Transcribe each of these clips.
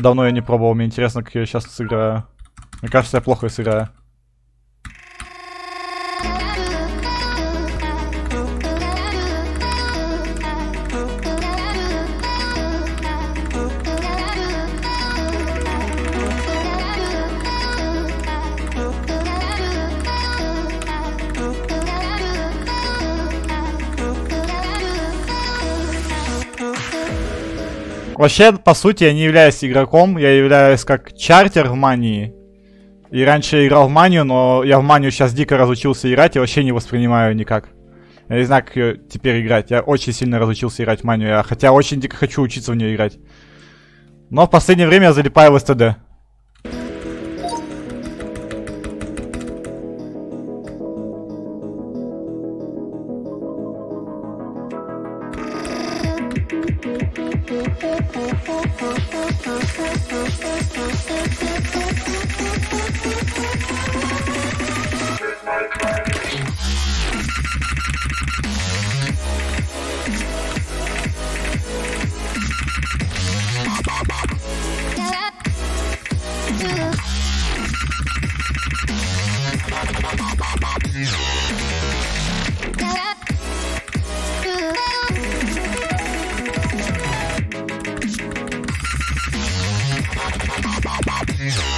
Давно я не пробовал, мне интересно, как я сейчас сыграю. Мне кажется, я плохо сыграю. Вообще, по сути, я не являюсь игроком, я являюсь как чартер в мании. И раньше я играл в манию, но я в манию сейчас дико разучился играть и вообще не воспринимаю никак. Я не знаю, как ее теперь играть. Я очень сильно разучился играть в манию, я, хотя очень дико хочу учиться в нее играть. Но в последнее время я залипаю в СТД. Yeah.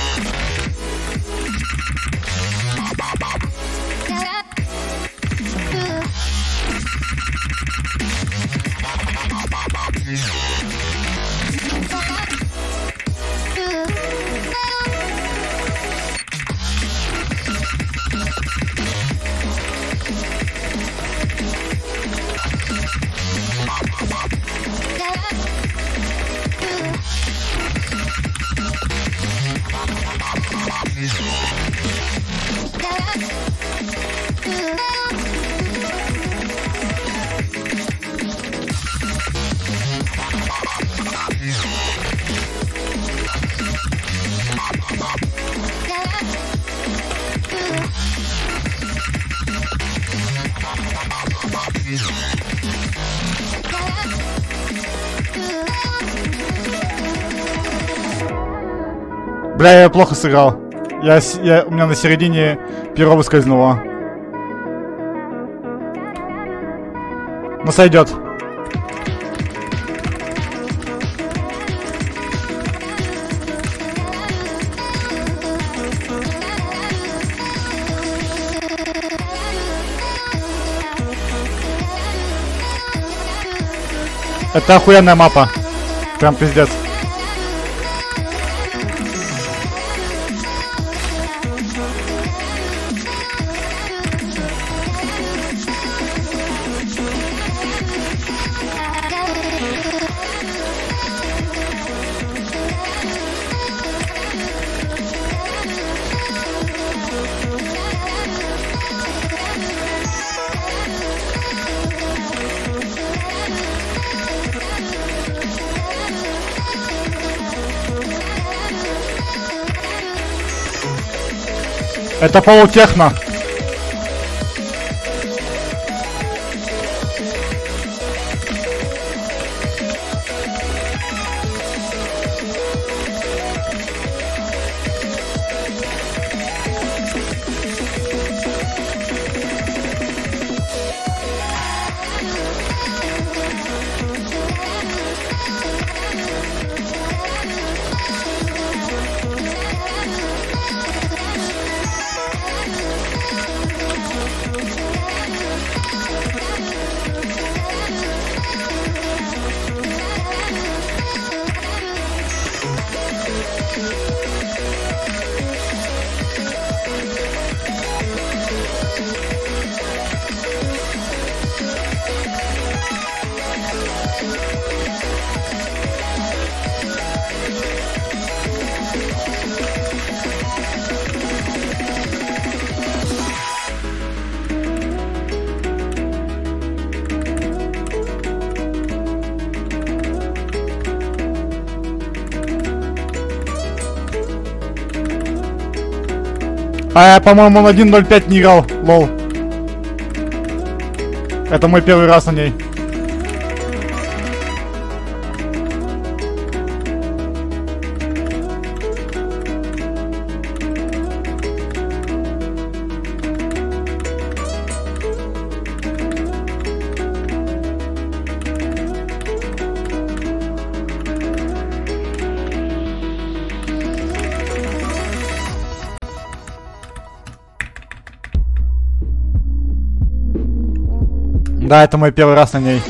Бля, я плохо сыграл. Я, я, у меня на середине перо выскользнуло. Но сойдет. Это охуенная мапа. Прям пиздец. Это полутехно. А я, по-моему, на 1.05 не играл, лол. Это мой первый раз на ней. Да, это мой первый раз на ней.